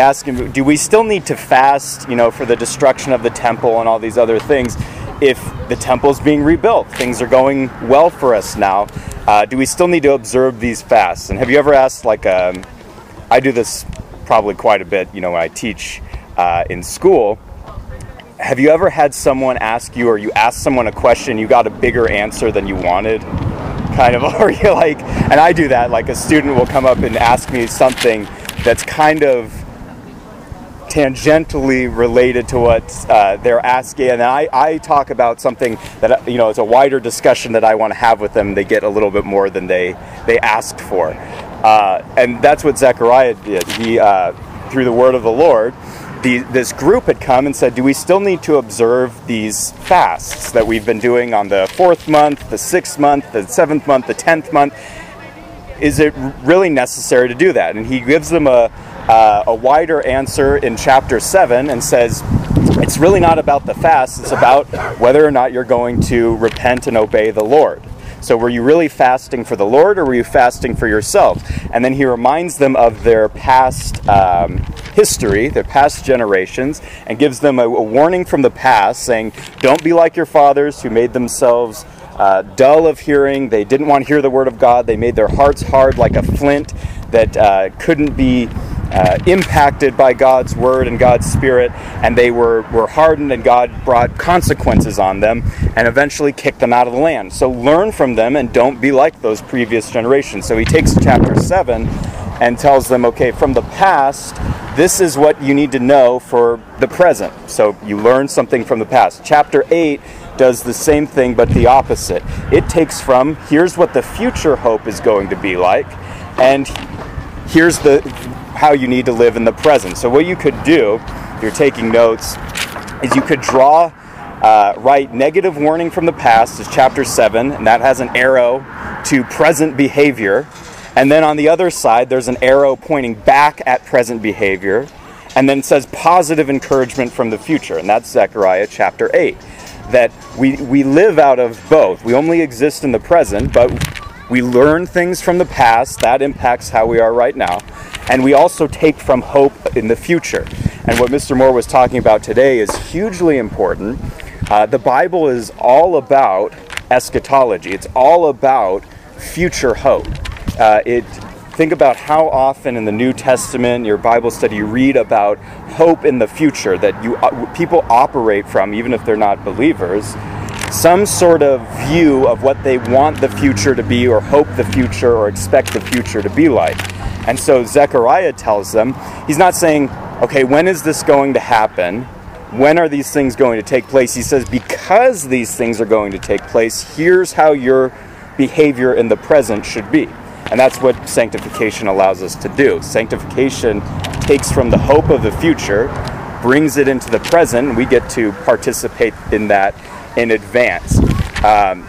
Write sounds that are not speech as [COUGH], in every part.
ask him, "Do we still need to fast, you know, for the destruction of the temple and all these other things?" If the temple is being rebuilt, things are going well for us now. Uh, do we still need to observe these fasts? And have you ever asked, like, um, I do this probably quite a bit, you know, when I teach uh, in school. Have you ever had someone ask you, or you ask someone a question, you got a bigger answer than you wanted? [LAUGHS] Kind of, [LAUGHS] or you like, and I do that. Like a student will come up and ask me something that's kind of tangentially related to what uh, they're asking, and I, I talk about something that you know, it's a wider discussion that I want to have with them. They get a little bit more than they they asked for, uh, and that's what Zechariah did. He uh, through the word of the Lord. The, this group had come and said, Do we still need to observe these fasts that we've been doing on the fourth month, the sixth month, the seventh month, the tenth month? Is it really necessary to do that? And he gives them a, uh, a wider answer in chapter 7 and says, It's really not about the fast, it's about whether or not you're going to repent and obey the Lord. So, were you really fasting for the Lord or were you fasting for yourself? And then he reminds them of their past um, history, their past generations, and gives them a, a, warning from the past saying, Don't be like your fathers who made themselves uh, dull of hearing. They didn't want to hear the word of God. They made their hearts hard like a flint that uh, couldn't be uh, impacted by God's word and God's spirit, and they were, were hardened, and God brought consequences on them and eventually kicked them out of the land. So learn from them and don't be like those previous generations. So he takes chapter 7 and tells them, okay, from the past, this is what you need to know for the present. So you learn something from the past. Chapter 8 does the same thing but the opposite. It takes from here's what the future hope is going to be like, and here's the how you need to live in the present. So what you could do, if you're taking notes, is you could draw, uh, write negative warning from the past is chapter seven, and that has an arrow to present behavior. And then on the other side, there's an arrow pointing back at present behavior, and then says positive encouragement from the future, and that's Zechariah chapter 8. That we, we live out of both. We only exist in the present, but we learn things from the past, that impacts how we are right now, and we also take from hope in the future. And what Mr. Moore was talking about today is hugely important. Uh, the Bible is all about eschatology, it's all about future hope. Uh, it think about how often in the New Testament, your Bible study, you read about hope in the future that you uh, people operate from, even if they're not believers. Some sort of view of what they want the future to be, or hope the future, or expect the future to be like. And so Zechariah tells them, he's not saying, okay, when is this going to happen? When are these things going to take place? He says, because these things are going to take place, here's how your behavior in the present should be. And that's what sanctification allows us to do. Sanctification takes from the hope of the future, brings it into the present, we get to participate in that in advance. Um,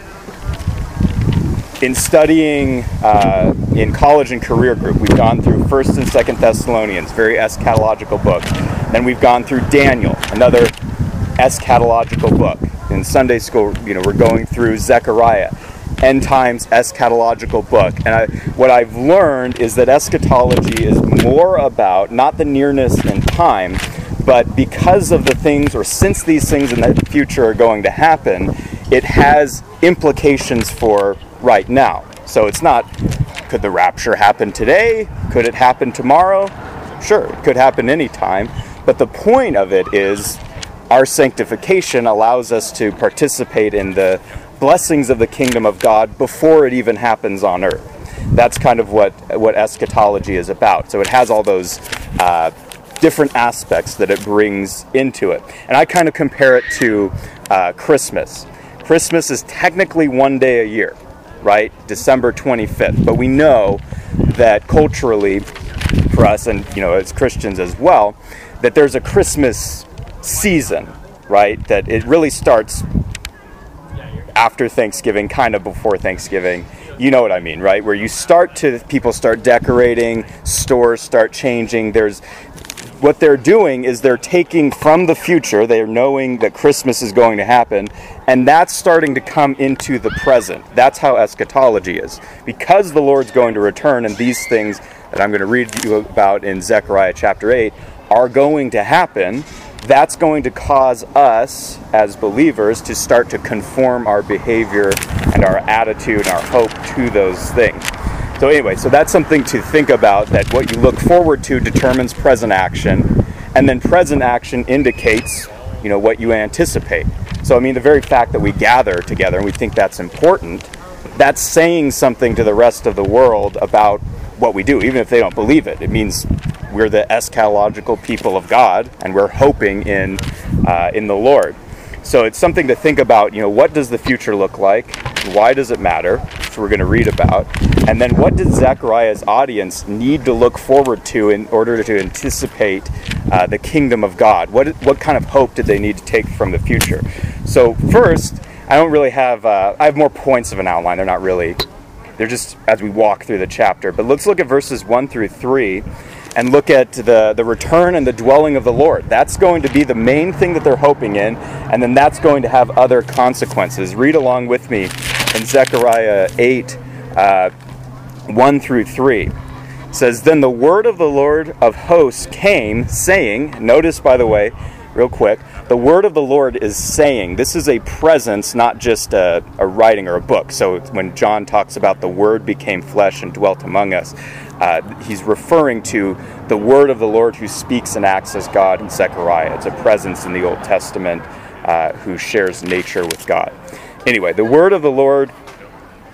in studying uh, in college and career group, we've gone through First and Second Thessalonians, very eschatological book. Then we've gone through Daniel, another eschatological book. In Sunday school, you know, we're going through Zechariah end times eschatological book. And I, what I've learned is that eschatology is more about not the nearness in time, but because of the things, or since these things in the future are going to happen, it has implications for right now. So it's not, could the rapture happen today? Could it happen tomorrow? Sure, it could happen anytime. But the point of it is our sanctification allows us to participate in the blessings of the kingdom of God before it even happens on earth. That's kind of what, what eschatology is about. So it has all those uh, different aspects that it brings into it. And I kind of compare it to uh, Christmas. Christmas is technically one day a year, right? December 25th. But we know that culturally, for us, and you know, as Christians as well, that there's a Christmas season, right? That it really starts after Thanksgiving, kind of before Thanksgiving. You know what I mean, right? Where you start to people start decorating, stores start changing. There's what they're doing is they're taking from the future, they're knowing that Christmas is going to happen, and that's starting to come into the present. That's how eschatology is. Because the Lord's going to return, and these things that I'm going to read you about in Zechariah chapter 8 are going to happen, that's going to cause us as believers to start to conform our behavior and our attitude and our hope to those things. So anyway, so that's something to think about that what you look forward to determines present action, and then present action indicates, you know, what you anticipate. So I mean the very fact that we gather together and we think that's important, that's saying something to the rest of the world about what we do, even if they don't believe it. It means we're the eschatological people of God, and we're hoping in uh, in the Lord. So it's something to think about. You know, what does the future look like? Why does it matter? Which we're going to read about. And then what did Zechariah's audience need to look forward to in order to anticipate uh, the kingdom of God? What, what kind of hope did they need to take from the future? So first, I don't really have, uh, I have more points of an outline. They're not really, they're just as we walk through the chapter. But let's look at verses 1 through 3 and look at the, the return and the dwelling of the Lord. That's going to be the main thing that they're hoping in, and then that's going to have other consequences. Read along with me in Zechariah 8 uh, 1 through 3. It says, Then the word of the Lord of hosts came, saying, Notice, by the way, real quick, the word of the Lord is saying. This is a presence, not just a, a, writing or a book. So when John talks about the word became flesh and dwelt among us, uh, he's referring to the word of the Lord who speaks and acts as God in Zechariah. It's a presence in the Old Testament uh, who shares nature with God. Anyway, the word of the Lord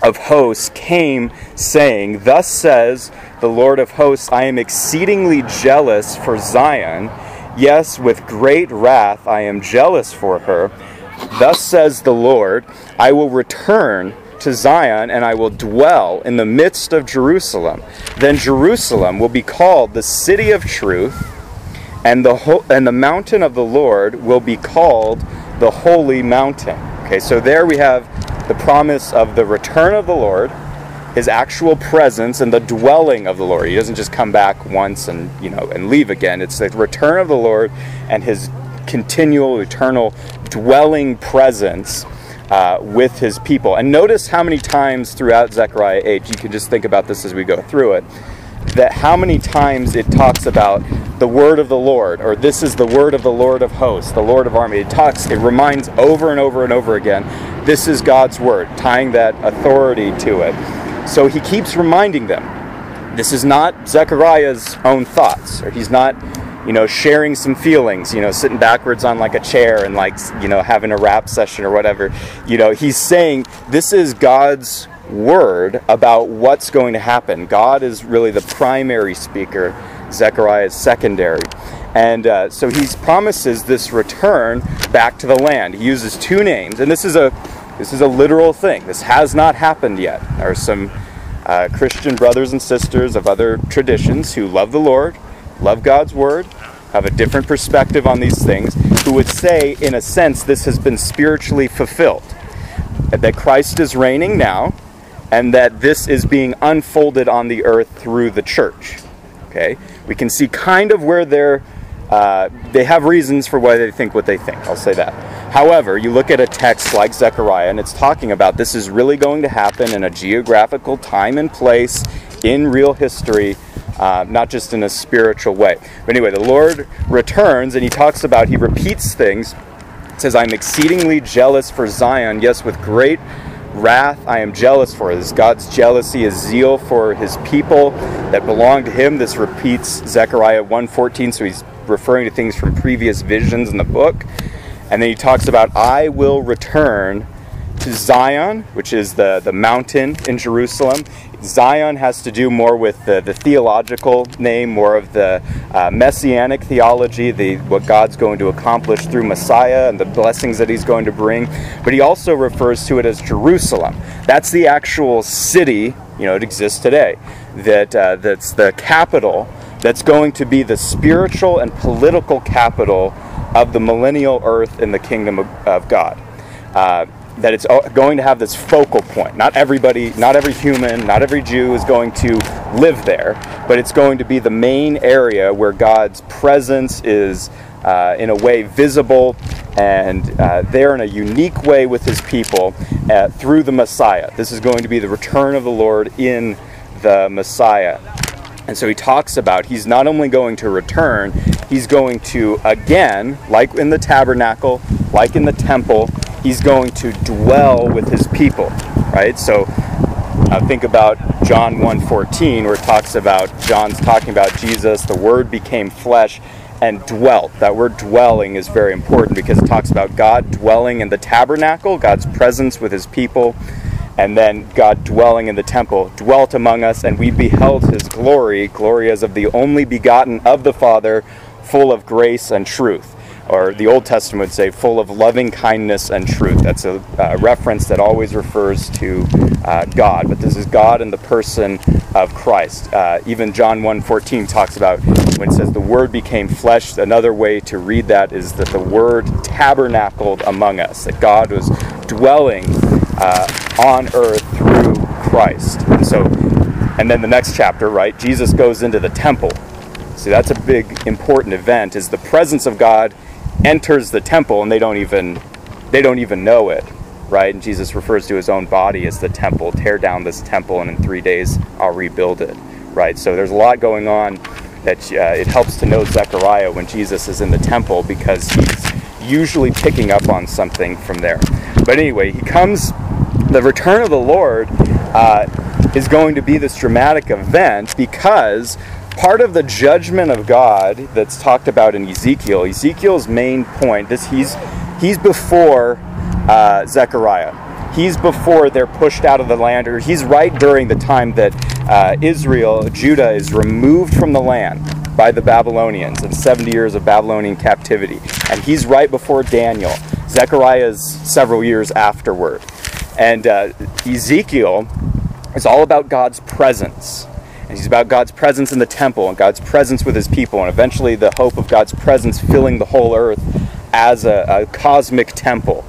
of hosts came, saying, Thus says the Lord of hosts, I am exceedingly jealous for Zion Yes, with great wrath I am jealous for her. Thus says the Lord, I will return to Zion and I will dwell in the midst of Jerusalem. Then Jerusalem will be called the city of truth, and the ho- and the mountain of the Lord will be called the holy mountain. Okay, so there we have the promise of the return of the Lord his actual presence and the dwelling of the Lord. He doesn't just come back once and you know and leave again. It's the return of the Lord and his continual eternal dwelling presence uh, with his people. And notice how many times throughout Zechariah 8, you can just think about this as we go through it, that how many times it talks about the word of the Lord, or this is the word of the Lord of hosts, the Lord of army. It talks, it reminds over and over and over again, this is God's word, tying that authority to it. So he keeps reminding them this is not Zechariah's own thoughts, or he's not, you know, sharing some feelings, you know, sitting backwards on like a chair and like, you know, having a rap session or whatever. You know, he's saying this is God's word about what's going to happen. God is really the primary speaker, Zechariah is secondary. And uh, so he promises this return back to the land. He uses two names, and this is a this is a literal thing. This has not happened yet. There are some uh, Christian brothers and sisters of other traditions who love the Lord, love God's word, have a different perspective on these things, who would say, in a sense, this has been spiritually fulfilled. That Christ is reigning now, and that this is being unfolded on the earth through the church. Okay? We can see kind of where they're uh, they have reasons for why they think what they think. I'll say that. However, you look at a text like Zechariah, and it's talking about this is really going to happen in a geographical time and place in real history, uh, not just in a spiritual way. But anyway, the Lord returns, and he talks about, he repeats things. It says, I'm exceedingly jealous for Zion, yes, with great wrath I am jealous for. This God's jealousy, his zeal for his people that belong to him. This repeats Zechariah 1:14, so he's referring to things from previous visions in the book. And then he talks about, I will return to Zion, which is the, the mountain in Jerusalem. Zion has to do more with the, the theological name, more of the uh, messianic theology, the, what God's going to accomplish through Messiah and the blessings that he's going to bring. But he also refers to it as Jerusalem. That's the actual city, you know, it exists today, that, uh, that's the capital that's going to be the spiritual and political capital of the millennial earth in the kingdom of, of God. Uh, that it's going to have this focal point. Not everybody, not every human, not every Jew is going to live there, but it's going to be the main area where God's presence is, uh, in a way, visible and uh, there in a unique way with his people uh, through the Messiah. This is going to be the return of the Lord in the Messiah. And so he talks about he's not only going to return, he's going to, again, like in the tabernacle, like in the temple, he's going to dwell with his people, right? So uh, think about John 1.14 where it talks about, John's talking about Jesus, the Word became flesh and dwelt. That word dwelling is very important because it talks about God dwelling in the tabernacle, God's presence with his people, and then God dwelling in the temple, dwelt among us, and we beheld his glory, glory as of the only begotten of the Father, full of grace and truth or the Old Testament would say, full of loving kindness and truth. That's a uh, reference that always refers to uh, God, but this is God in the person of Christ. Uh, even John 1.14 talks about when it says the Word became flesh. Another way to read that is that the Word tabernacled among us, that God was dwelling uh, on earth through Christ. And so, and then the next chapter, right? Jesus goes into the temple. See, that's a big important event. Is the presence of God enters the temple and they don't even they don't even know it right? And jesus refers to his own body as the temple tear down this temple and in three days i'll rebuild it right? So there's a lot going on that uh, it helps to know zechariah when jesus is in the temple because he's usually picking up on something from there. But anyway he comes the return of the lord uh, is going to be this dramatic event because part of the judgment of God that's talked about in Ezekiel, Ezekiel's main point, this he's he's before uh, Zechariah. He's before they're pushed out of the land, or he's right during the time that uh, Israel, Judah, is removed from the land by the Babylonians in 70 years of Babylonian captivity. And he's right before Daniel. Zechariah is several years afterward. And uh, Ezekiel is all about God's presence and he's about God's presence in the temple and God's presence with his people, and eventually the hope of God's presence filling the whole earth as a, a cosmic temple.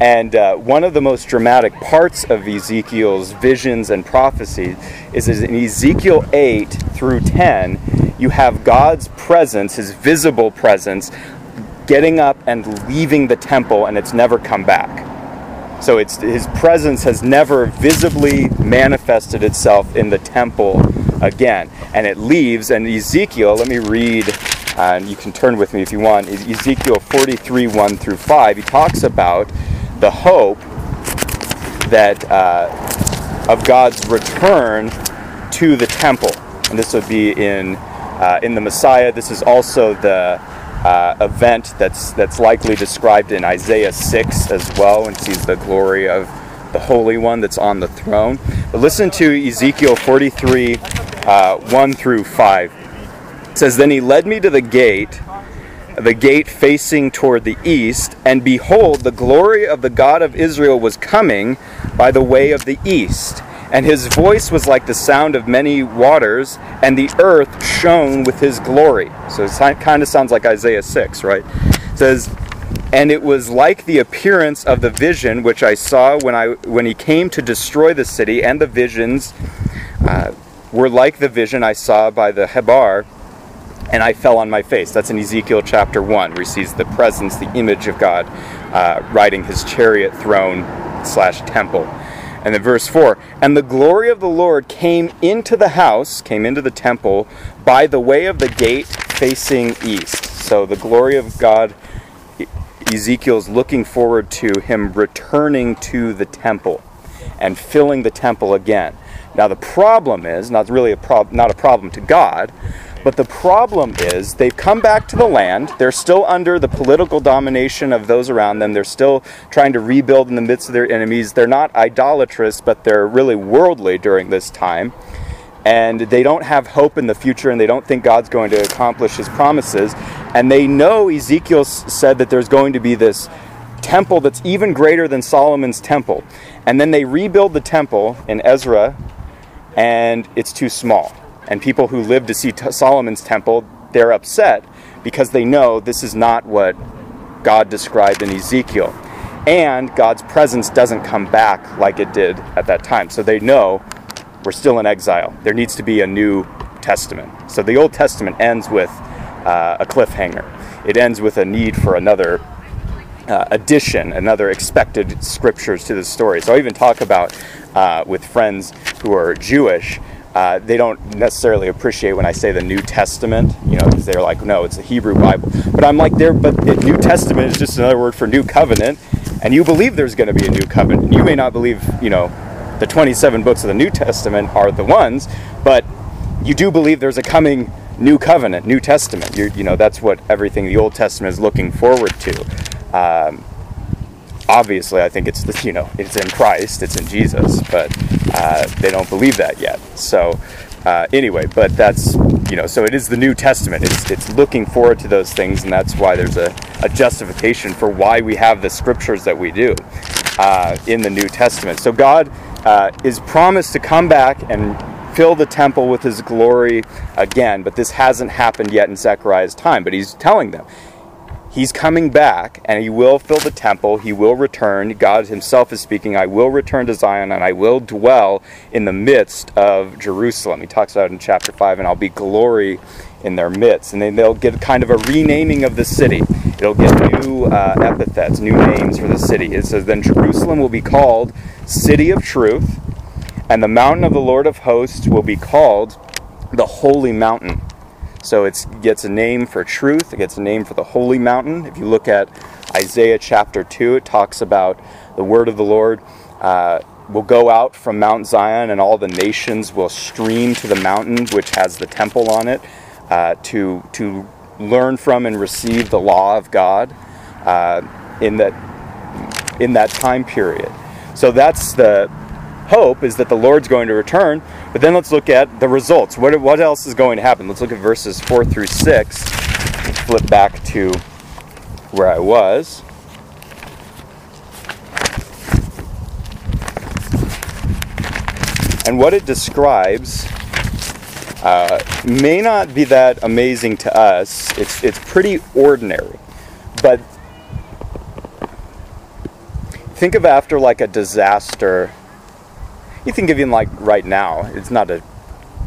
And uh, one of the most dramatic parts of Ezekiel's visions and prophecies is, in Ezekiel 8 through 10, you have God's presence, his visible presence, getting up and leaving the temple, and it's never come back. So it's, his presence has never visibly manifested itself in the temple again. And it leaves, and Ezekiel, let me read, and you can turn with me if you want, Ezekiel 43 1 through 5, he talks about the hope that uh, of God's return to the temple. And this would be in, uh, in the Messiah. This is also the uh, event that's, that's likely described in Isaiah 6 as well, and sees the glory of the Holy One that's on the throne. But listen to Ezekiel 43 uh, 1 through 5. It says, Then he led me to the gate, the gate facing toward the east, and behold, the glory of the God of Israel was coming by the way of the east. And his voice was like the sound of many waters, and the earth shone with his glory. So it kind of sounds like Isaiah 6, right? It says, and it was like the appearance of the vision which I saw when I when he came to destroy the city, and the visions uh, were like the vision I saw by the Chebar, and I fell on my face. That's in Ezekiel chapter 1, where he sees the presence, the image of God uh, riding his chariot throne slash temple. And then verse 4 And the glory of the Lord came into the house, came into the temple, by the way of the gate facing east. So the glory of God, Ezekiel's looking forward to him returning to the temple and filling the temple again. Now the problem is not really a prob- not a problem to God, but the problem is they've come back to the land. They're still under the political domination of those around them. They're still trying to rebuild in the midst of their enemies. They're not idolatrous, but they're really worldly during this time. And they don't have hope in the future and they don't think God's going to accomplish his promises. And they know Ezekiel said that there's going to be this temple that's even greater than Solomon's temple. And then they rebuild the temple in Ezra and it's too small. And people who live to see t- Solomon's temple, they're upset because they know this is not what God described in Ezekiel. and God's presence doesn't come back like it did at that time. So they know we're still in exile. There needs to be a new testament. So the Old Testament ends with uh, a cliffhanger. It ends with a need for another uh, addition, another expected scriptures to the story. So I even talk about uh, with friends who are Jewish. Uh, they don't necessarily appreciate when I say the New Testament, you know, because they're like, no, it's the Hebrew Bible. But I'm like, there, but the New Testament is just another word for New Covenant, and you believe there's going to be a new covenant. You may not believe, you know, the 27 books of the New Testament are the ones, but you do believe there's a coming new covenant, New Testament. You're, you know, that's what everything the Old Testament is looking forward to. Um, obviously, I think it's you know it's in Christ, it's in Jesus, but uh, they don't believe that yet. So uh, anyway, but that's you know so it is the New Testament. It's it's looking forward to those things, and that's why there's a, a justification for why we have the scriptures that we do uh, in the New Testament. So God uh, is promised to come back and fill the temple with his glory again, but this hasn't happened yet in Zechariah's time. But he's telling them he's coming back and he will fill the temple. He will return. God himself is speaking, I will return to Zion and I will dwell in the midst of Jerusalem. He talks about in chapter 5, and I'll be glory in their midst. And then they'll get kind of a renaming of the city. It'll get new uh, epithets, new names for the city. It says, Then Jerusalem will be called City of Truth, and the mountain of the Lord of hosts will be called the Holy Mountain so it gets a name for truth, it gets a name for the holy mountain. If you look at Isaiah chapter 2, it talks about the word of the Lord uh, will go out from Mount Zion, and all the nations will stream to the mountain which has the temple on it uh, to, to learn from and receive the law of God uh, in, that, in that time period. So that's the hope is that the Lord's going to return. But then let's look at the results. What, what else is going to happen? Let's look at verses 4 through 6. Flip back to where I was. And what it describes uh, may not be that amazing to us. It's, it's pretty ordinary. But think of after like a disaster you think of even like right now, it's not a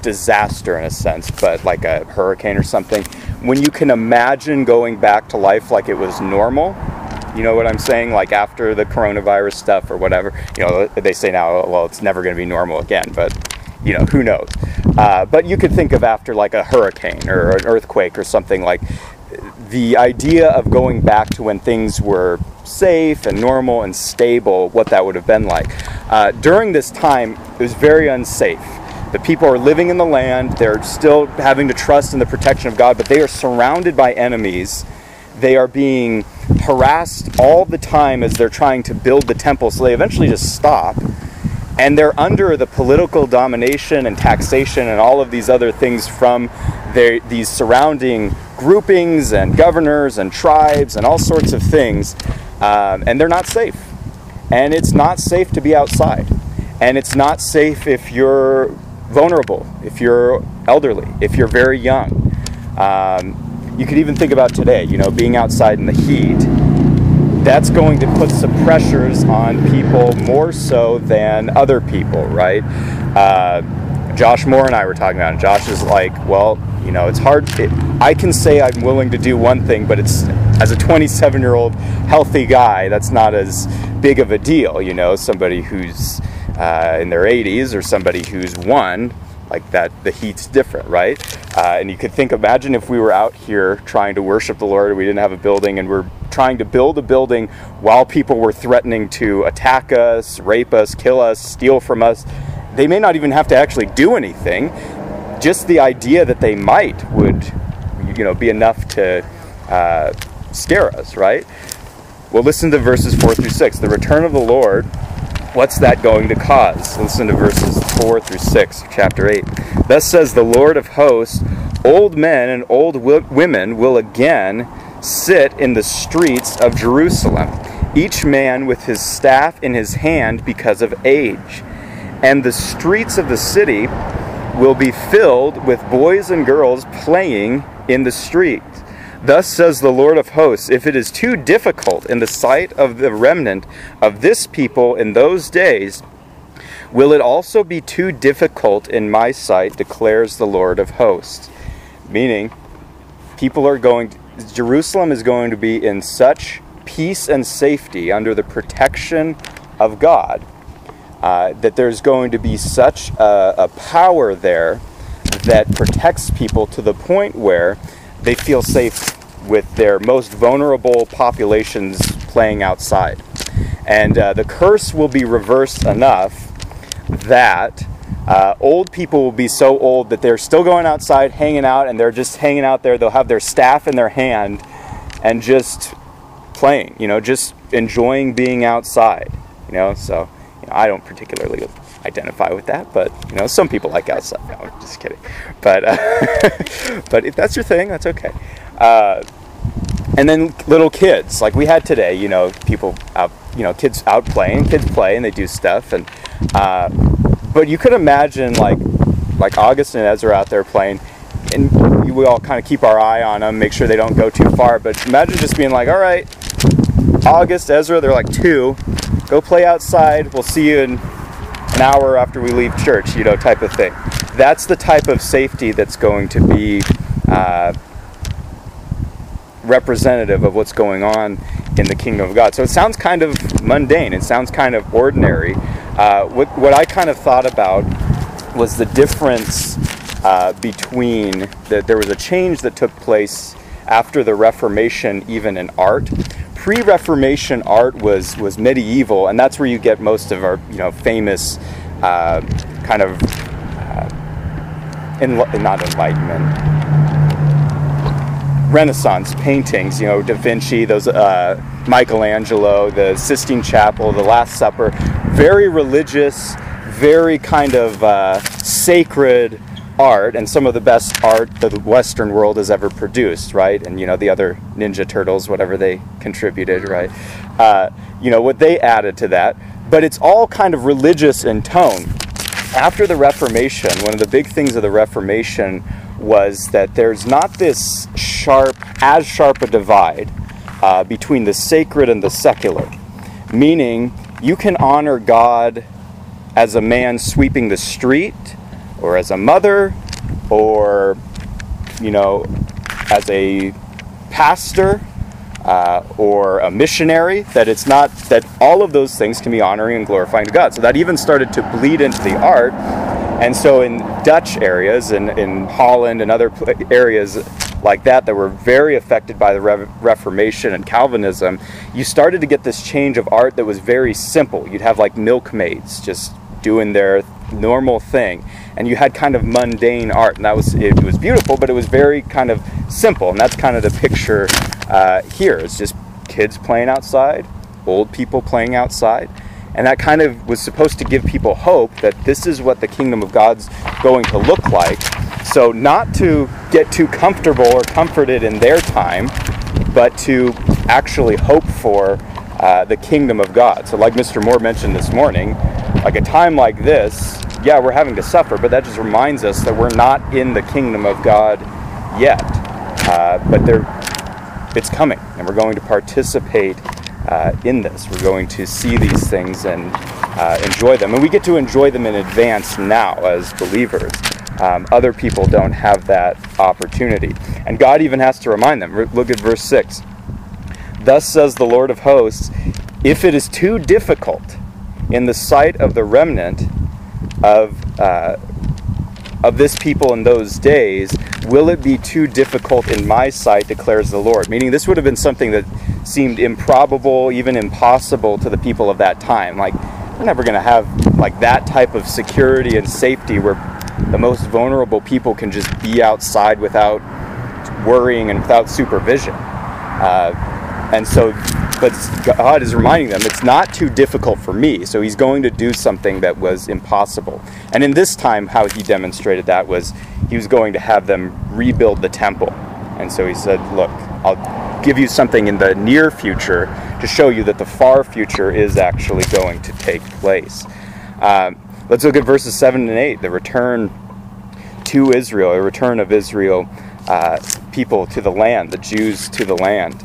disaster in a sense, but like a hurricane or something, when you can imagine going back to life like it was normal, you know what I'm saying? Like after the coronavirus stuff or whatever, you know, they say now, well, it's never going to be normal again, but you know, who knows? Uh, but you could think of after like a hurricane or an earthquake or something like the idea of going back to when things were safe and normal and stable, what that would have been like. Uh, during this time, it was very unsafe. The people are living in the land, they're still having to trust in the protection of God, but they are surrounded by enemies. They are being harassed all the time as they're trying to build the temple, so they eventually just stop. And they're under the political domination and taxation and all of these other things from their, these surrounding groupings and governors and tribes and all sorts of things, um, and they're not safe. And it's not safe to be outside. And it's not safe if you're vulnerable, if you're elderly, if you're very young. Um, you could even think about today, you know, being outside in the heat. That's going to put some pressures on people more so than other people, right? Uh, Josh Moore and I were talking about it. Josh is like, well, you know, it's hard. It, I can say I'm willing to do one thing, but it's as a 27 year old healthy guy, that's not as big of a deal. You know, somebody who's uh, in their 80s or somebody who's one, like that, the heat's different, right? Uh, and you could think, imagine if we were out here trying to worship the Lord, we didn't have a building, and we're trying to build a building while people were threatening to attack us, rape us, kill us, steal from us. They may not even have to actually do anything just the idea that they might would, you know, be enough to uh, scare us, right? Well, listen to verses 4 through 6. The return of the Lord, what's that going to cause? Listen to verses 4 through 6, chapter 8. Thus says the Lord of hosts, old men and old women will again sit in the streets of Jerusalem, each man with his staff in his hand because of age. And the streets of the city will be filled with boys and girls playing in the street. Thus says the Lord of hosts, if it is too difficult in the sight of the remnant of this people in those days, will it also be too difficult in my sight, declares the Lord of hosts. Meaning, people are going, to, Jerusalem is going to be in such peace and safety under the protection of God uh, that there's going to be such a, a power there that protects people to the point where they feel safe with their most vulnerable populations playing outside. And uh, the curse will be reversed enough that uh, old people will be so old that they're still going outside, hanging out, and they're just hanging out there. They'll have their staff in their hand and just playing, you know, just enjoying being outside, you know. So you know, I don't particularly identify with that, but you know, some people like outside. No, I'm just kidding. But uh, [LAUGHS] but if that's your thing, that's okay. Uh, and then little kids, like we had today, you know, people out, you know, kids out playing, kids play and they do stuff, and uh, but you could imagine like like August and Ezra out there playing, and we all kind of keep our eye on them, make sure they don't go too far. But imagine just being like, all right, August, Ezra, they're like two, go play outside. We'll see you in an hour after we leave church, you know, type of thing. That's the type of safety that's going to be uh, representative of what's going on in the kingdom of God. So it sounds kind of mundane, it sounds kind of ordinary. Uh, what, what I kind of thought about was the difference uh, between that there was a change that took place after the Reformation, even in art. Pre-Reformation art was was medieval, and that's where you get most of our you know famous uh, kind of uh, not Enlightenment Renaissance paintings, you know, Da Vinci, those uh, Michelangelo, the Sistine Chapel, the Last Supper, very religious, very kind of uh, sacred art, and some of the best art the Western world has ever produced, right? And you know, the other Ninja Turtles, whatever they contributed, right? Uh, you know, what they added to that, but it's all kind of religious in tone. After the Reformation, one of the big things of the Reformation was that there's not this sharp, as sharp a divide uh, between the sacred and the secular. Meaning, you can honor God as a man sweeping the street, or as a mother, or, you know, as a pastor, uh, or a missionary, that it's not, that all of those things can be honoring and glorifying to God. So that even started to bleed into the art and so in Dutch areas, in, in Holland and other areas like that that were very affected by the Re Reformation and Calvinism, you started to get this change of art that was very simple. You'd have like milkmaids just doing their normal thing and you had kind of mundane art and that was it was beautiful but it was very kind of simple and that's kind of the picture uh, here it's just kids playing outside old people playing outside and that kind of was supposed to give people hope that this is what the kingdom of God's going to look like. So, not to get too comfortable or comforted in their time, but to actually hope for uh, the kingdom of God. So, like Mr. Moore mentioned this morning, like a time like this, yeah, we're having to suffer, but that just reminds us that we're not in the kingdom of God yet. Uh, but there, it's coming, and we're going to participate uh, in this. We're going to see these things and uh, enjoy them. And we get to enjoy them in advance now as believers. Um, other people don't have that opportunity. And God even has to remind them. Look at verse 6. Thus says the Lord of hosts, if it is too difficult in the sight of the remnant of, uh, of this people in those days, will it be too difficult in my sight, declares the Lord? Meaning, this would have been something that seemed improbable, even impossible to the people of that time. Like, we're never going to have like that type of security and safety where the most vulnerable people can just be outside without worrying and without supervision. Uh, and so, but God is reminding them it's not too difficult for me. So He's going to do something that was impossible. And in this time, how He demonstrated that was He was going to have them rebuild the temple. And so He said, Look, I'll give you something in the near future to show you that the far future is actually going to take place. Um, let's look at verses 7 and 8, the return to Israel, the return of Israel uh, people to the land, the Jews to the land.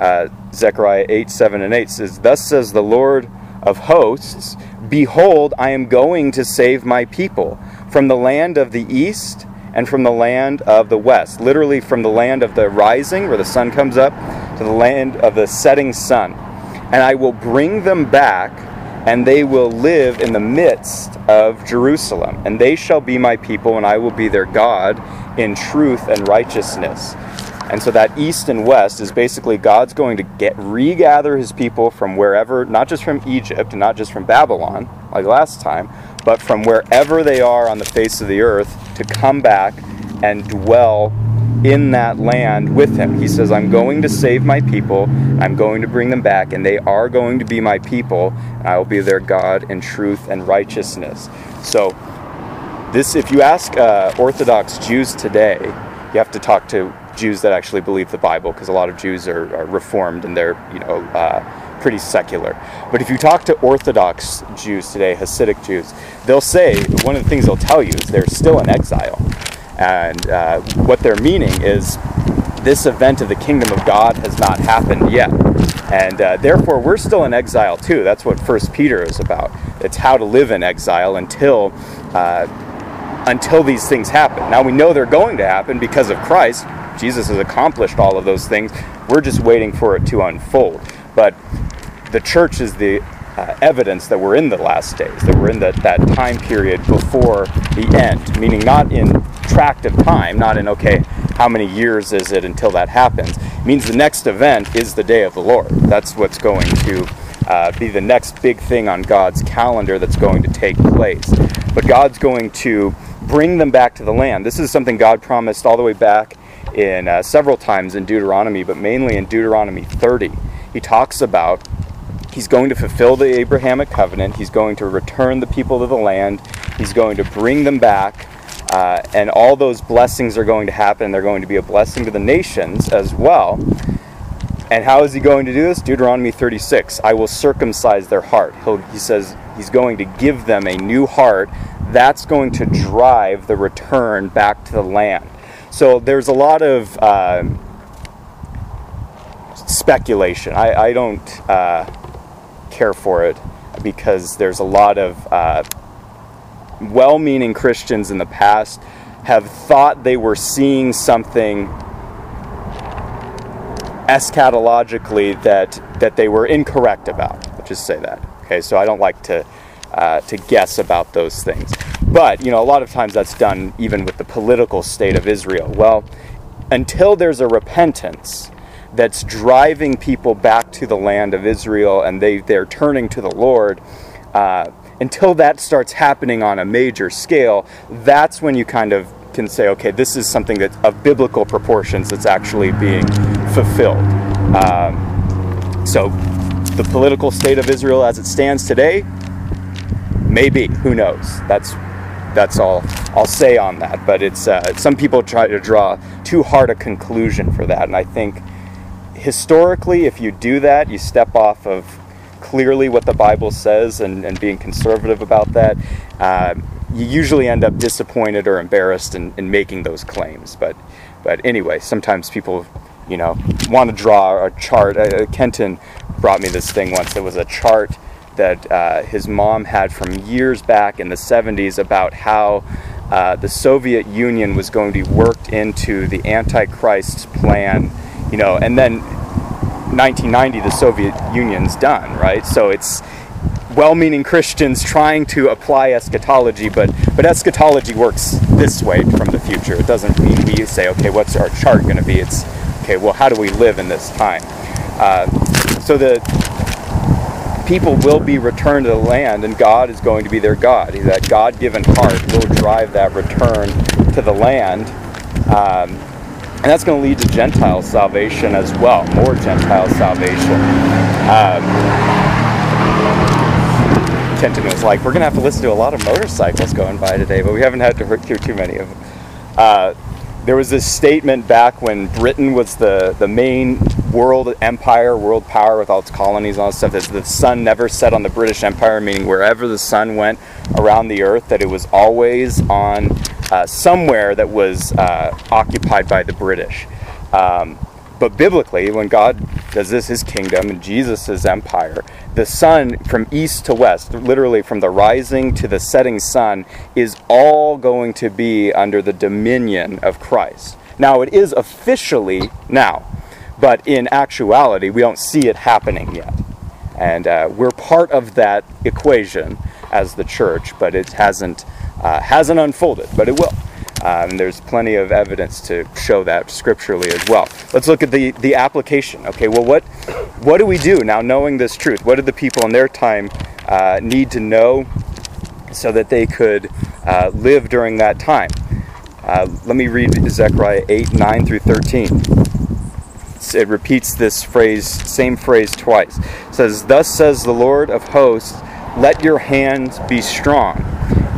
Uh, Zechariah 8, 7, and 8 says, Thus says the Lord of hosts, Behold, I am going to save my people from the land of the east and from the land of the west. Literally, from the land of the rising, where the sun comes up, to the land of the setting sun. And I will bring them back, and they will live in the midst of Jerusalem. And they shall be my people, and I will be their God in truth and righteousness. And so that east and west is basically God's going to get regather his people from wherever, not just from Egypt not just from Babylon, like last time, but from wherever they are on the face of the earth to come back and dwell in that land with him. He says, I'm going to save my people, I'm going to bring them back, and they are going to be my people, and I will be their God in truth and righteousness. So, this, if you ask uh, Orthodox Jews today, you have to talk to Jews that actually believe the Bible, because a lot of Jews are, are, reformed and they're, you know, uh, pretty secular. But if you talk to Orthodox Jews today, Hasidic Jews, they'll say one of the things they'll tell you is they're still in exile, and uh, what they're meaning is this event of the kingdom of God has not happened yet. And uh, therefore, we're still in exile too. That's what First Peter is about. It's how to live in exile until uh, until these things happen. Now we know they're going to happen because of Christ. Jesus has accomplished all of those things. We're just waiting for it to unfold. But the church is the uh, evidence that we're in the last days, that we're in the, that time period before the end, meaning not in tract of time, not in, okay, how many years is it until that happens. It means the next event is the day of the Lord. That's what's going to uh, be the next big thing on God's calendar that's going to take place. But God's going to bring them back to the land. This is something God promised all the way back in uh, several times in Deuteronomy, but mainly in Deuteronomy 30. He talks about he's going to fulfill the Abrahamic covenant, he's going to return the people to the land, he's going to bring them back. Uh, and all those blessings are going to happen. They're going to be a blessing to the nations as well. And how is he going to do this? Deuteronomy 36 I will circumcise their heart. He'll, he says he's going to give them a new heart that's going to drive the return back to the land. So there's a lot of uh, speculation. I, I don't uh, care for it because there's a lot of uh, well meaning Christians in the past have thought they were seeing something eschatologically that, that they were incorrect about. Let's just say that. Okay, so I don't like to uh, to guess about those things. But, you know, a lot of times that's done even with the political state of Israel. Well, until there's a repentance that's driving people back to the land of Israel and they, they're turning to the Lord, uh, until that starts happening on a major scale, that's when you kind of can say, okay, this is something that of biblical proportions that's actually being fulfilled. Um, so, the political state of Israel as it stands today, maybe who knows? That's that's all I'll say on that but it's uh, some people try to draw too hard a conclusion for that and I think historically if you do that you step off of clearly what the Bible says and, and being conservative about that uh, you usually end up disappointed or embarrassed in, in making those claims but but anyway sometimes people you know want to draw a chart. Uh, Kenton brought me this thing once. It was a chart that uh, his mom had from years back in the 70s about how uh, the Soviet Union was going to be worked into the Antichrist plan, you know, and then 1990 the Soviet Union's done, right? So it's well-meaning Christians trying to apply eschatology, but but eschatology works this way from the future. It doesn't mean we say, okay, what's our chart going to be? It's okay. Well, how do we live in this time? Uh, so the people will be returned to the land and God is going to be their God. That God given heart will drive that return to the land. Um, and that's going to lead to Gentile salvation as well, more Gentile salvation. Um, Kenton was like, we're going to have to listen to a lot of motorcycles going by today, but we haven't had to hear too many of them. Uh, there was this statement back when Britain was the, the main world empire, world power with all its colonies and all this stuff. That the sun never set on the British Empire, meaning wherever the sun went around the earth, that it was always on uh, somewhere that was uh, occupied by the British. Um, but biblically, when God does this, his kingdom and Jesus' empire, the sun from east to west, literally from the rising to the setting sun, is all going to be under the dominion of Christ. Now, it is officially now, but in actuality, we don't see it happening yet. And uh, we're part of that equation as the church, but it hasn't, uh, hasn't unfolded, but it will. Um, there's plenty of evidence to show that scripturally as well. Let's look at the, the application. Okay, well, what, what do we do now knowing this truth? What did the people in their time uh, need to know so that they could uh, live during that time? Uh, let me read Zechariah 8, 9 through 13. It repeats this phrase, same phrase twice. It says, Thus says the Lord of hosts, let your hands be strong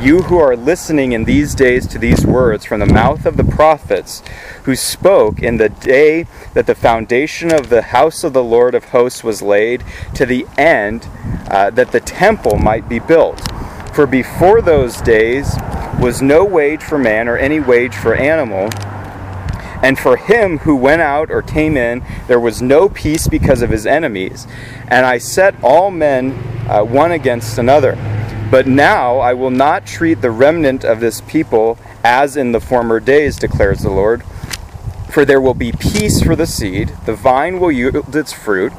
you who are listening in these days to these words from the mouth of the prophets who spoke in the day that the foundation of the house of the Lord of hosts was laid, to the end uh, that the temple might be built. For before those days was no wage for man or any wage for animal. And for him who went out or came in, there was no peace because of his enemies. And I set all men uh, one against another. But now I will not treat the remnant of this people as in the former days, declares the Lord. For there will be peace for the seed, the vine will yield its fruit,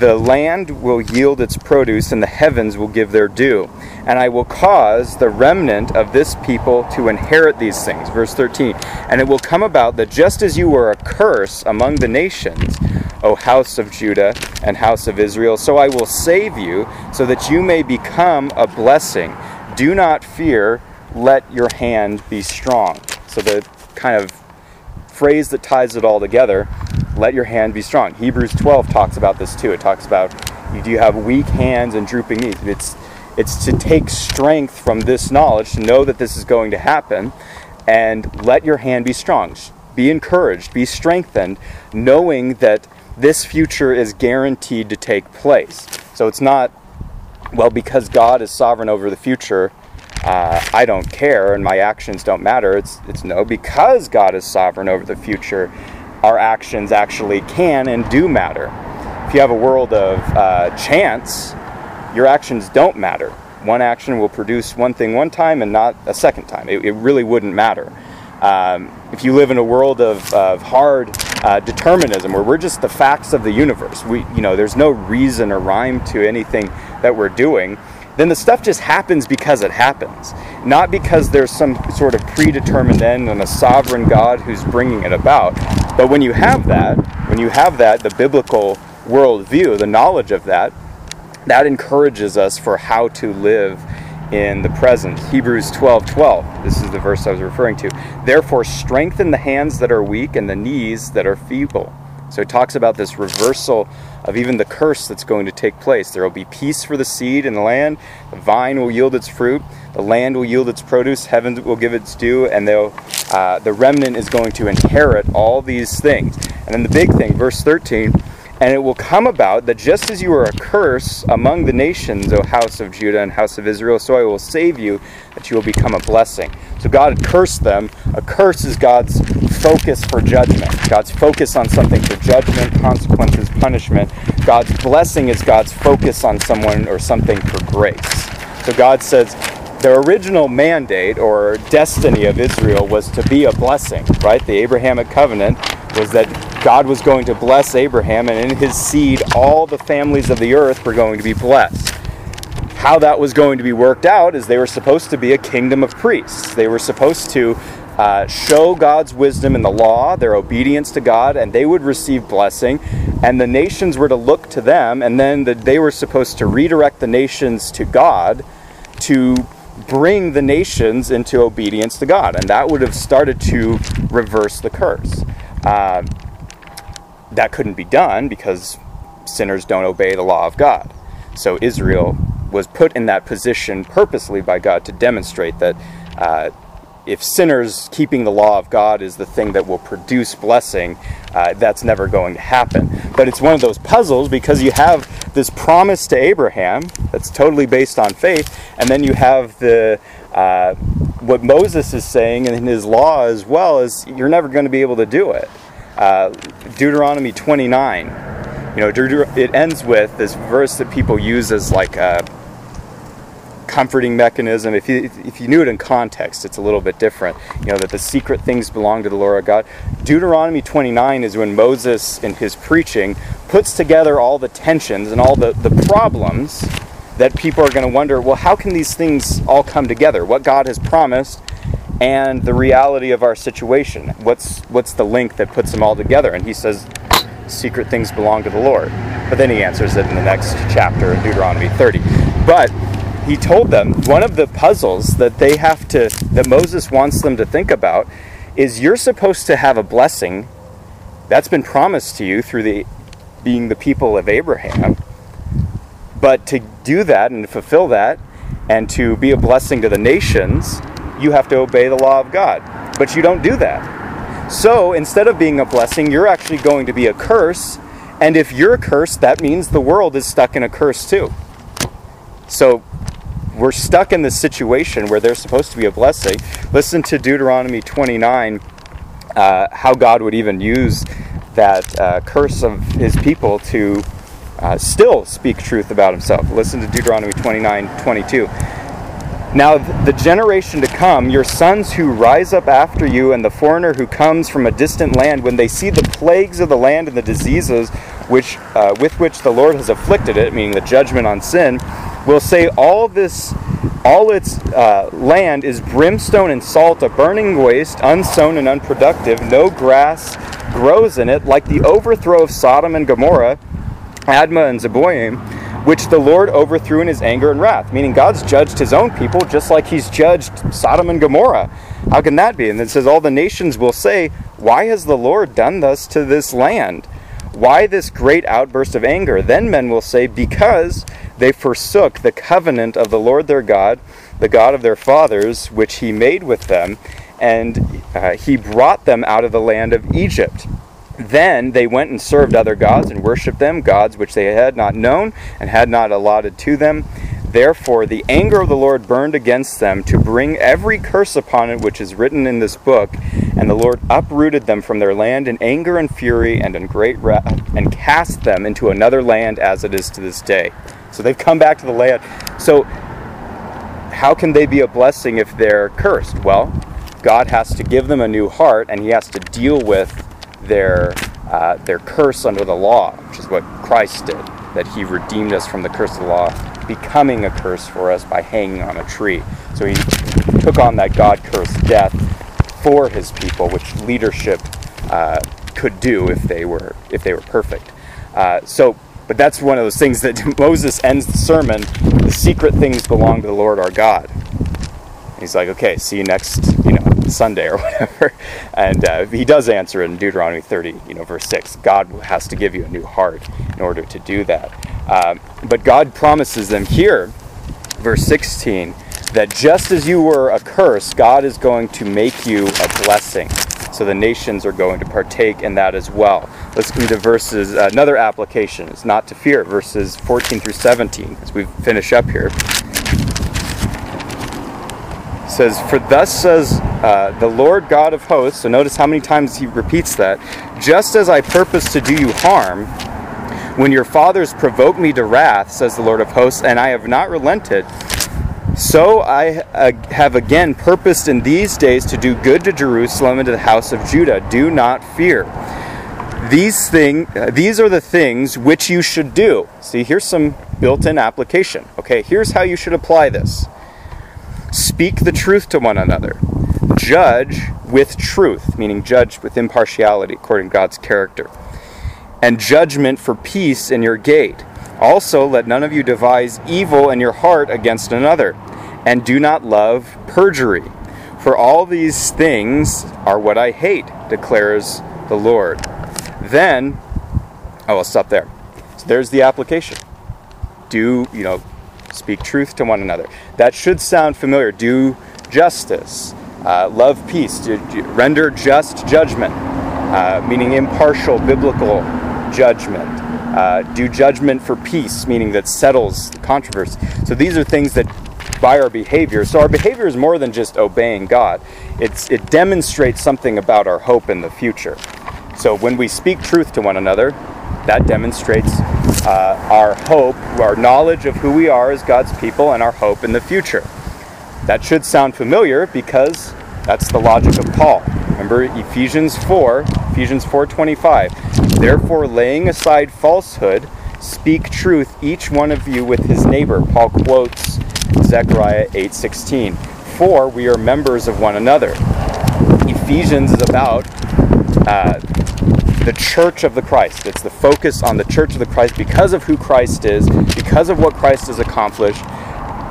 the land will yield its produce, and the heavens will give their due. And I will cause the remnant of this people to inherit these things. Verse 13. And it will come about that just as you were a curse among the nations, O house of Judah and house of Israel. So I will save you, so that you may become a blessing. Do not fear, let your hand be strong. So the kind of phrase that ties it all together, let your hand be strong. Hebrews 12 talks about this too. It talks about you do have weak hands and drooping knees. It's it's to take strength from this knowledge, to know that this is going to happen, and let your hand be strong. Be encouraged, be strengthened, knowing that this future is guaranteed to take place. So it's not, well, because God is sovereign over the future, uh, I don't care and my actions don't matter. It's, it's no, because God is sovereign over the future, our actions actually can and do matter. If you have a world of uh, chance, your actions don't matter. One action will produce one thing one time and not a second time. It, it really wouldn't matter. Um, if you live in a world of, of hard uh, determinism, where we're just the facts of the universe, we, you know, there's no reason or rhyme to anything that we're doing, then the stuff just happens because it happens, not because there's some sort of predetermined end and a sovereign God who's bringing it about. But when you have that, when you have that, the biblical worldview, the knowledge of that, that encourages us for how to live in the present. Hebrews 12 12. This is the verse I was referring to. Therefore, strengthen the hands that are weak and the knees that are feeble. So it talks about this reversal of even the curse that's going to take place. There will be peace for the seed and the land, the vine will yield its fruit, the land will yield its produce, heaven will give its due, and uh, the remnant is going to inherit all these things. And then the big thing, verse 13 and it will come about that just as you are a curse among the nations, O house of Judah and house of Israel, so I will save you, that you will become a blessing. So God had cursed them. A curse is God's focus for judgment. God's focus on something for judgment, consequences, punishment. God's blessing is God's focus on someone or something for grace. So God says, the original mandate or destiny of Israel was to be a blessing, right? The Abrahamic covenant was that God was going to bless Abraham, and in his seed, all the families of the earth were going to be blessed. How that was going to be worked out is they were supposed to be a kingdom of priests. They were supposed to uh, show God's wisdom in the law, their obedience to God, and they would receive blessing. And the nations were to look to them, and then the, they were supposed to redirect the nations to God to bring the nations into obedience to God. And that would have started to reverse the curse. Uh, that couldn't be done because sinners don't obey the law of God. So Israel was put in that position purposely by God to demonstrate that uh, if sinners keeping the law of God is the thing that will produce blessing, uh, that's never going to happen. But it's one of those puzzles because you have this promise to Abraham that's totally based on faith, and then you have the uh, what Moses is saying in his law as well is you're never going to be able to do it. uh, Deuteronomy 29. You know, it ends with this verse that people use as like a comforting mechanism. If you if you knew it in context, it's a little bit different. You know that the secret things belong to the Lord our God. Deuteronomy 29 is when Moses, in his preaching, puts together all the tensions and all the, the problems that people are going to wonder. Well, how can these things all come together? What God has promised and the reality of our situation. What's what's the link that puts them all together? And he says, secret things belong to the Lord. But then he answers it in the next chapter in Deuteronomy 30. But he told them one of the puzzles that they have to that Moses wants them to think about is you're supposed to have a blessing that's been promised to you through the being the people of Abraham. But to do that and to fulfill that and to be a blessing to the nations, you have to obey the law of God. But you don't do that. So instead of being a blessing, you're actually going to be a curse. And if you're a curse, that means the world is stuck in a curse too. So we're stuck in this situation where there's supposed to be a blessing. Listen to Deuteronomy 29, uh, how God would even use that uh, curse of his people to uh, still speak truth about himself. Listen to Deuteronomy 29 22. Now, the generation to come, your sons who rise up after you, and the foreigner who comes from a distant land, when they see the plagues of the land and the diseases which, uh, with which the Lord has afflicted it, meaning the judgment on sin, will say, All this, all its uh, land is brimstone and salt, a burning waste, unsown and unproductive. No grass grows in it, like the overthrow of Sodom and Gomorrah, Admah and Zeboim which the Lord overthrew in his anger and wrath. Meaning God's judged his own people just like he's judged Sodom and Gomorrah. How can that be? And it says, All the nations will say, Why has the Lord done thus to this land? Why this great outburst of anger? Then men will say, Because they forsook the covenant of the Lord their God, the God of their fathers, which he made with them, and uh, he brought them out of the land of Egypt. Then they went and served other gods and worshipped them, gods which they had not known and had not allotted to them. Therefore, the anger of the Lord burned against them to bring every curse upon it which is written in this book. And the Lord uprooted them from their land in anger and fury and in great wrath, and cast them into another land as it is to this day. So they've come back to the land. So, how can they be a blessing if they're cursed? Well, God has to give them a new heart, and He has to deal with their, uh, their curse under the law, which is what Christ did, that he redeemed us from the curse of the law, becoming a curse for us by hanging on a tree. So he took on that God cursed death for his people, which leadership uh, could do if they were if they were perfect. Uh, so, but that's one of those things that [LAUGHS] Moses ends the sermon. The secret things belong to the Lord our God. he's like, okay, see you next, you know, Sunday or [LAUGHS] whatever. And uh, he does answer in Deuteronomy 30, you know, verse 6. God has to give you a new heart in order to do that. Um, but God promises them here, verse 16, that just as you were a curse, God is going to make you a blessing. So the nations are going to partake in that as well. Let's come to verses, uh, another application is not to fear, verses 14 through 17, as we finish up here says, For thus says uh, the Lord God of hosts, so notice how many times he repeats that, just as I purpose to do you harm, when your fathers provoked me to wrath, says the Lord of hosts, and I have not relented, so I uh, have again purposed in these days to do good to Jerusalem and to the house of Judah. Do not fear. These thing, uh, these are the things which you should do. See, here's some built-in application. Okay, here's how you should apply this. Speak the truth to one another. Judge with truth, meaning judge with impartiality according to God's character. And judgment for peace in your gate. Also, let none of you devise evil in your heart against another. And do not love perjury. For all these things are what I hate, declares the Lord. Then, I will stop there. So there's the application. Do, you know, speak truth to one another. That should sound familiar. Do justice, uh, love peace, do, do, render just judgment, uh, meaning impartial biblical judgment. Uh, do judgment for peace, meaning that settles the controversy. So these are things that by our behavior. So our behavior is more than just obeying God. It's, it demonstrates something about our hope in the future. So when we speak truth to one another, that demonstrates uh, our hope, our knowledge of who we are as God's people, and our hope in the future. That should sound familiar because that's the logic of Paul. Remember Ephesians 4, Ephesians 4:25. Therefore, laying aside falsehood, speak truth each one of you with his neighbor. Paul quotes Zechariah 8:16. For we are members of one another. Ephesians is about uh, the church of the Christ. It's the focus on the church of the Christ because of who Christ is, because of what Christ has accomplished,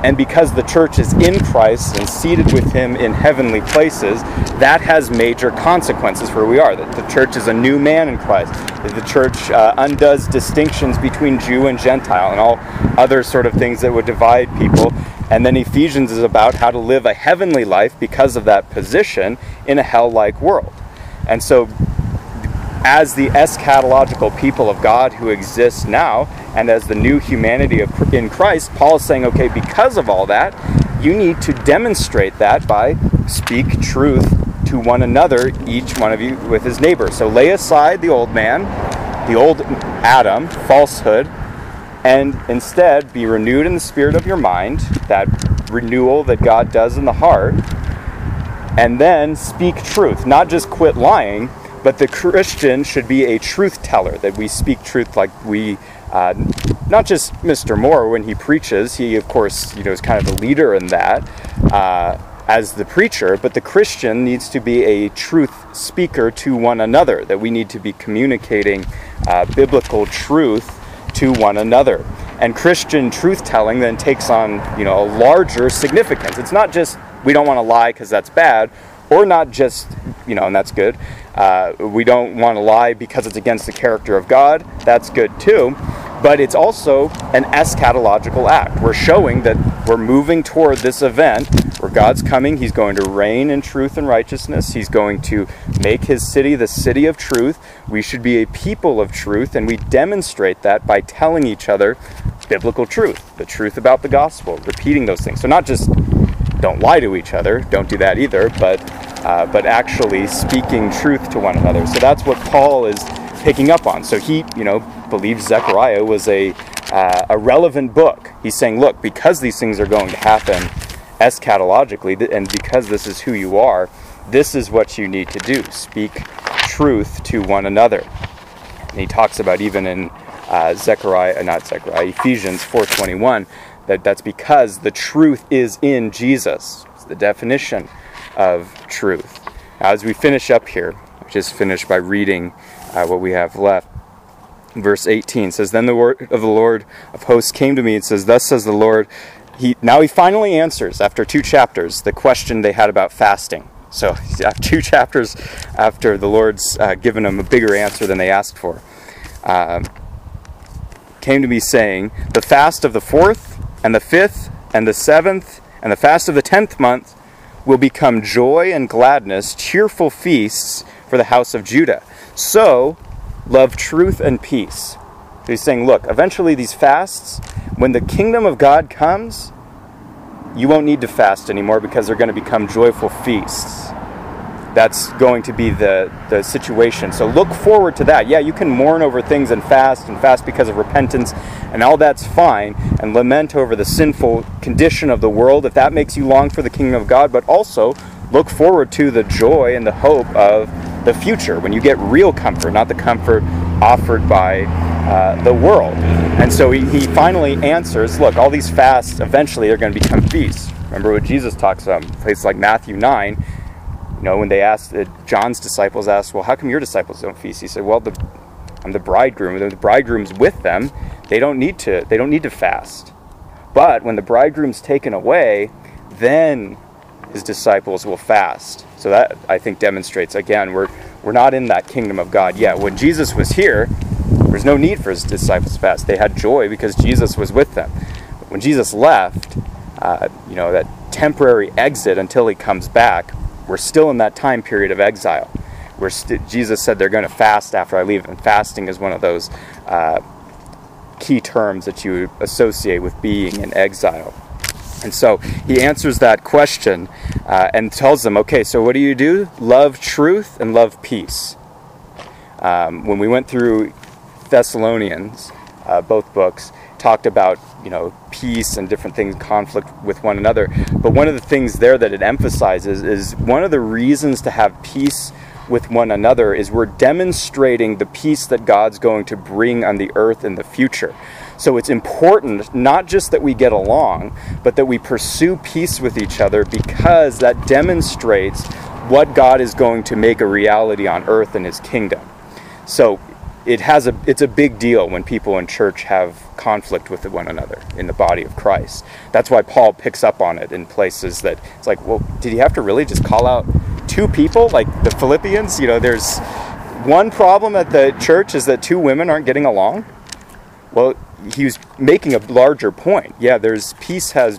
and because the church is in Christ and seated with Him in heavenly places, that has major consequences for who we are. That the church is a new man in Christ. That the church uh, undoes distinctions between Jew and Gentile and all other sort of things that would divide people. And then Ephesians is about how to live a heavenly life because of that position in a hell like world. And so as the eschatological people of God who exists now, and as the new humanity of, in Christ, Paul is saying, okay, because of all that, you need to demonstrate that by speak truth to one another, each one of you with his neighbor. So lay aside the old man, the old Adam, falsehood, and instead be renewed in the spirit of your mind, that renewal that God does in the heart, and then speak truth, not just quit lying but the Christian should be a truth teller, that we speak truth like we, uh, not just Mr. Moore when he preaches, he, of course, you know, is kind of the leader in that uh, as the preacher, but the Christian needs to be a truth speaker to one another, that we need to be communicating uh, biblical truth to one another. And Christian truth telling then takes on, you know, a larger significance. It's not just we don't want to lie because that's bad, or not just, you know, and that's good. Uh, we don't want to lie because it's against the character of God. That's good too. But it's also an eschatological act. We're showing that we're moving toward this event where God's coming. He's going to reign in truth and righteousness. He's going to make his city the city of truth. We should be a people of truth, and we demonstrate that by telling each other biblical truth, the truth about the gospel, repeating those things. So, not just don't lie to each other, don't do that either, but uh, but actually speaking truth to one another. So that's what Paul is picking up on. So he, you know, believes Zechariah was a uh, a relevant book. He's saying, look, because these things are going to happen eschatologically, and because this is who you are, this is what you need to do: speak truth to one another. And he talks about even in uh, Zechariah, uh, not Zechariah, Ephesians 4:21, that that's because the truth is in Jesus. It's the definition of truth. As we finish up here, just finish by reading uh, what we have left. Verse 18 says, Then the word of the Lord of hosts came to me and says, Thus says the Lord. He, now he finally answers, after two chapters, the question they had about fasting. So, [LAUGHS] two chapters after the Lord's uh, given them a bigger answer than they asked for, um, came to me saying, The fast of the fourth, and the fifth, and the seventh, and the fast of the tenth month will become joy and gladness, cheerful feasts for the house of Judah. So, love truth and peace. So he's saying, look, eventually these fasts, when the kingdom of God comes, you won't need to fast anymore because they're going to become joyful feasts that's going to be the, the situation. So look forward to that. Yeah, you can mourn over things and fast and fast because of repentance, and all that's fine, and lament over the sinful condition of the world if that makes you long for the kingdom of God, but also look forward to the joy and the hope of the future when you get real comfort, not the comfort offered by uh, the world. And so he, he finally answers look, all these fasts eventually are going to become feasts. Remember what Jesus talks about, places like Matthew 9 you know, when they asked, uh, John's disciples asked, well, how come your disciples don't feast? He said, well, the, I'm the bridegroom. The bridegroom's with them. They don't need to. They don't need to fast. But when the bridegroom's taken away, then his disciples will fast. So that I think demonstrates again we're we're not in that kingdom of God yet. When Jesus was here, there was no need for his disciples to fast. They had joy because Jesus was with them. When Jesus left, uh, you know that temporary exit until he comes back we're still in that time period of exile. Where st- Jesus said they're going to fast after I leave, and fasting is one of those uh, key terms that you associate with being in exile. And so he answers that question uh, and tells them, okay, so what do you do? Love truth and love peace. Um, when we went through Thessalonians, uh, both books talked about you know peace and different things, conflict with one another. But one of the things there that it emphasizes is one of the reasons to have peace with one another is we're demonstrating the peace that God's going to bring on the earth in the future. So it's important not just that we get along, but that we pursue peace with each other because that demonstrates what God is going to make a reality on earth in his kingdom. So it has a it's a big deal when people in church have conflict with one another in the body of Christ. That's why Paul picks up on it in places that it's like, well, did he have to really just call out two people like the Philippians? You know, there's one problem at the church is that two women aren't getting along. Well, he was making a larger point. Yeah, there's peace has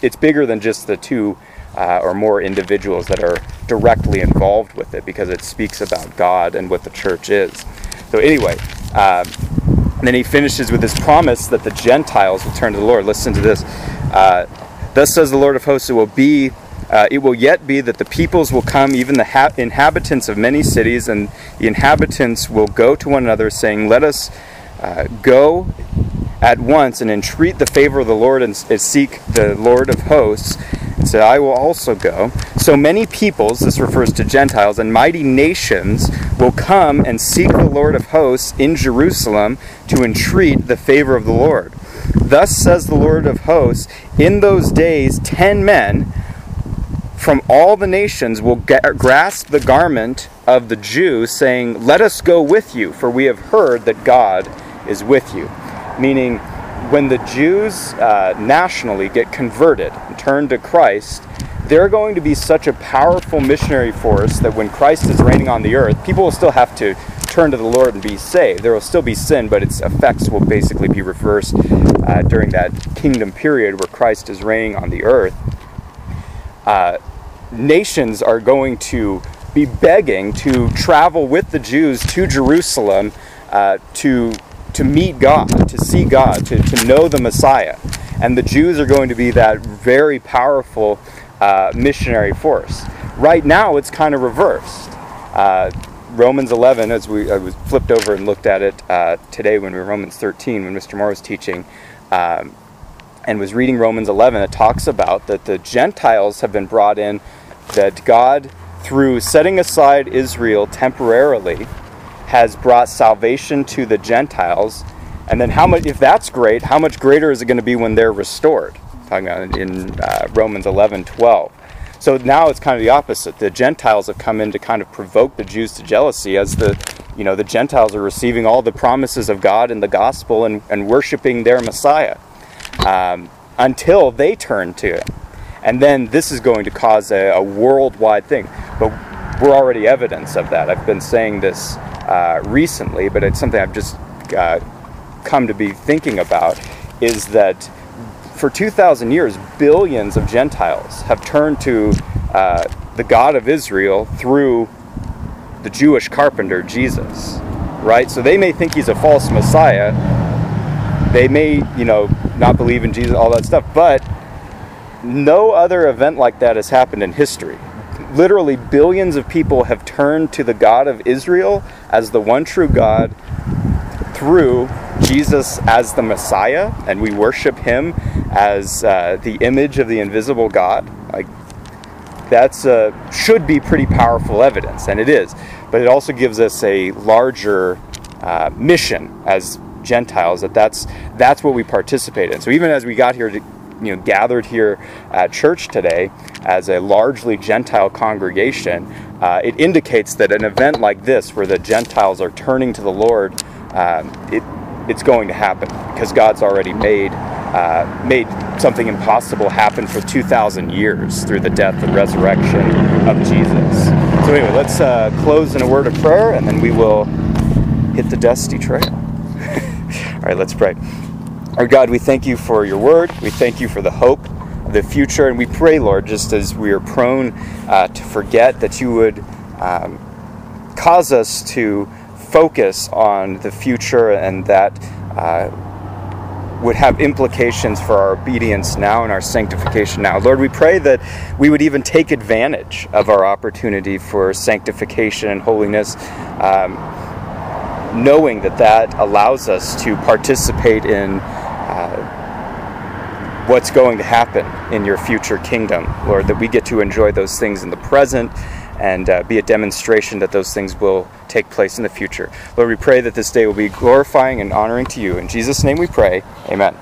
it's bigger than just the two uh, or more individuals that are directly involved with it because it speaks about God and what the church is. So, anyway, um, then he finishes with this promise that the Gentiles will turn to the Lord. Listen to this. Uh, Thus says the Lord of hosts, it will be. Uh, it will yet be that the peoples will come, even the ha- inhabitants of many cities, and the inhabitants will go to one another, saying, Let us uh, go at once and entreat the favor of the Lord and, and seek the Lord of hosts said, I will also go. So many peoples, this refers to Gentiles, and mighty nations will come and seek the Lord of hosts in Jerusalem to entreat the favor of the Lord. Thus says the Lord of hosts, in those days ten men from all the nations will grasp the garment of the Jew, saying, Let us go with you, for we have heard that God is with you. Meaning, when the Jews uh, nationally get converted and turn to Christ, they're going to be such a powerful missionary force that when Christ is reigning on the earth, people will still have to turn to the Lord and be saved. There will still be sin, but its effects will basically be reversed uh, during that kingdom period where Christ is reigning on the earth. Uh, nations are going to be begging to travel with the Jews to Jerusalem uh, to to meet God, to see God, to, to know the Messiah. And the Jews are going to be that very powerful uh, missionary force. Right now, it's kind of reversed. Uh, Romans 11, as we I was flipped over and looked at it uh, today when we were Romans 13, when Mr. Moore was teaching, um, and was reading Romans 11, it talks about that the Gentiles have been brought in, that God, through setting aside Israel temporarily, has brought salvation to the Gentiles. And then how much if that's great, how much greater is it going to be when they're restored? Talking about in uh, Romans 11, 12. So now it's kind of the opposite. The Gentiles have come in to kind of provoke the Jews to jealousy as the you know the Gentiles are receiving all the promises of God in the gospel and, and worshiping their Messiah um, until they turn to it. And then this is going to cause a, a worldwide thing. But we're already evidence of that. I've been saying this uh, recently, but it's something I've just uh, come to be thinking about, is that for 2,000 years, billions of Gentiles have turned to uh, the God of Israel through the Jewish carpenter, Jesus. Right? So they may think he's a false Messiah. They may, you know, not believe in Jesus, all that stuff, but no other event like that has happened in history literally billions of people have turned to the God of Israel as the one true God through Jesus as the Messiah, and we worship Him as uh, the image of the invisible God. Like that's uh, should be pretty powerful evidence, and it is. But it also gives us a larger uh, mission as Gentiles that that's that's what we participate in. So even as we got here to you know gathered here at church today as a largely Gentile congregation, uh, it indicates that an event like this, where the Gentiles are turning to the Lord, um, it, it's going to happen because God's already made uh, made something impossible happen for 2,000 years through the death and resurrection of Jesus. So anyway, let's uh, close in a word of prayer, and then we will hit the dusty trail. [LAUGHS] All right, let's pray. Our God, we thank you for your word. We thank you for the hope of the future. And we pray, Lord, just as we are prone uh, to forget, that you would um, cause us to focus on the future and that uh, would have implications for our obedience now and our sanctification now. Lord, we pray that we would even take advantage of our opportunity for sanctification and holiness, um, knowing that that allows us to participate in. Uh, what's going to happen in your future kingdom, Lord, that we get to enjoy those things in the present and uh, be a demonstration that those things will take place in the future. Lord, we pray that this day will be glorifying and honoring to you. In Jesus' name we pray. Amen.